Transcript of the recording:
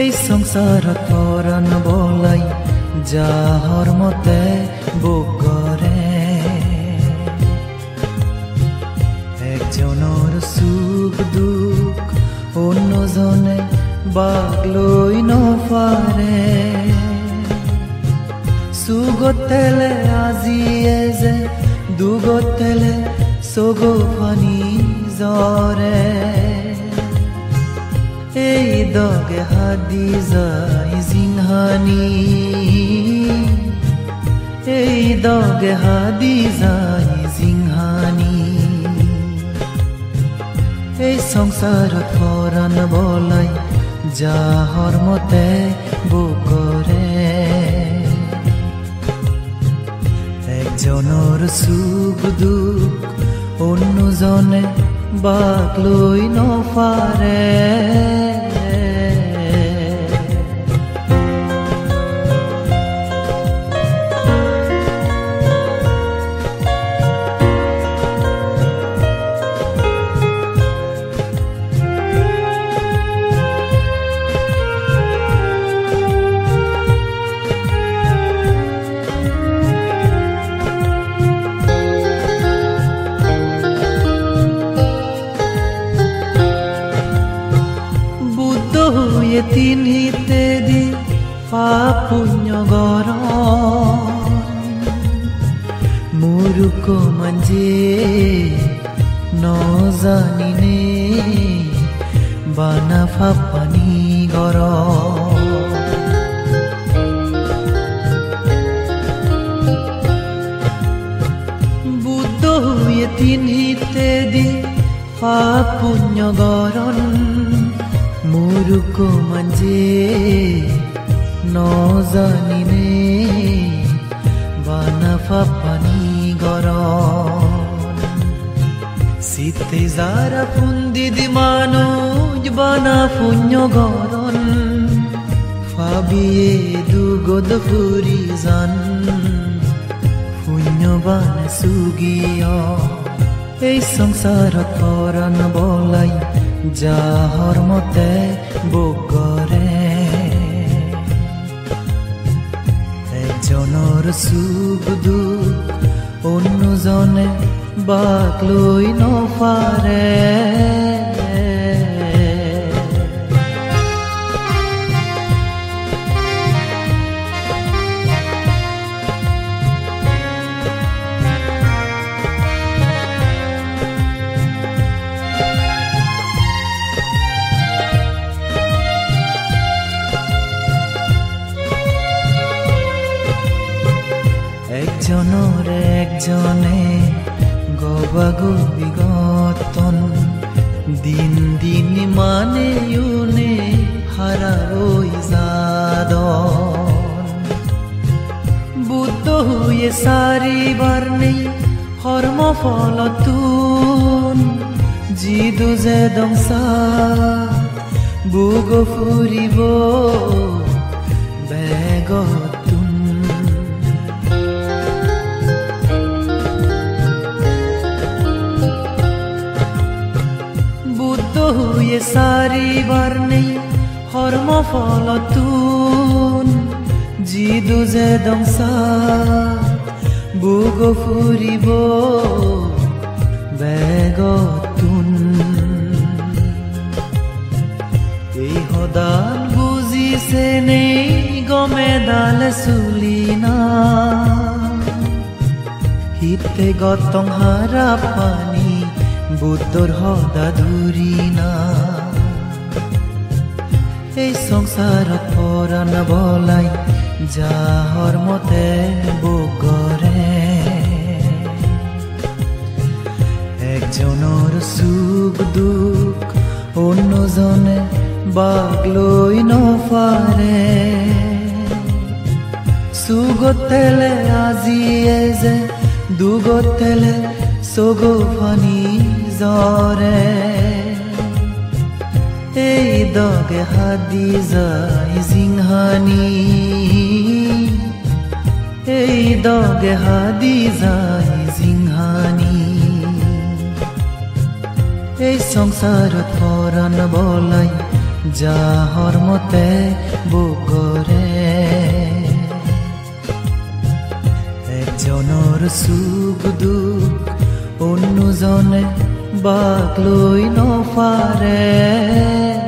এই সংসাৰত পৰাণ বলাই যাহৰ মতে বগৰে একজনৰ সুখ, দুখ অন্যজনে বাক লৈ নপাৰে সুগতেলে আজিয়ে যে দুগতেলে চগো ফানি জৰে এই দগে হাদি যায় জিংহানি এই দগে হাদি যায় জিংহানি এই সংসাৰত পৰাণ বলাই যাহৰ মতে বুকৰে একজনৰ সুখ দুখ অন্যজনে বাক লৈ নপাৰে হয়ে তিনিতে দি পাপুণ্য গর মুরুক মঞ্জে নজানিনে বানা ফাপানি গর বুদ্ধ হয়ে তিনিতে দি পাপুণ্য গরণ মুরুক মঞ্জে নজানিনে বানাফা পানি গর শীতে যারা ফুন্দি দি মানুষ বানা পুণ্য গরণ ফাবিয়ে দুগদ ফুরি জান পুণ্যবান সুগিয় এই সংসাৰত পৰাণ বলাই যাহৰ মতে বগৰে এজনৰ সুখ দুখ অন্যজনে বাক লৈ নপাৰে একজনৰ একজনে গবাগবি গতন দিন দিন মানে ইউনে হারাবই যাদন বুদ্ধ হয়ে চাৰিবাৰ নেই কৰ্ম ফলতুন যিদু যে দংচা বুগ ফুৰিব বেগতুন সবচেয়ে সারি বার নেই হরম ফল তুন জি দুজে দংসা বুগ ফুরিব বেগ এই হদান বুঝিছে নেই গমে দাল হিতে গতং হারা পানী বুদ্ধর হদা ধুরিনা এই সংসাৰত পৰাণ বলাই যাহৰ মতে বগৰে একজনৰ সুখ দুখ অন্যজনে বাক লৈ নপাৰে সুগতেলে আজিয়ে যে দুগতেলে চগো ফানি জৰে এই দগে হাদি যায় জিংহানি। এই দগে হাদি যায় জিংহানি। এই সংসাৰত পৰাণ বলাই যাহৰ মতে বগৰে এজনৰ সুখ দুখ অন্যজনে বাক লৈ নফাৰে।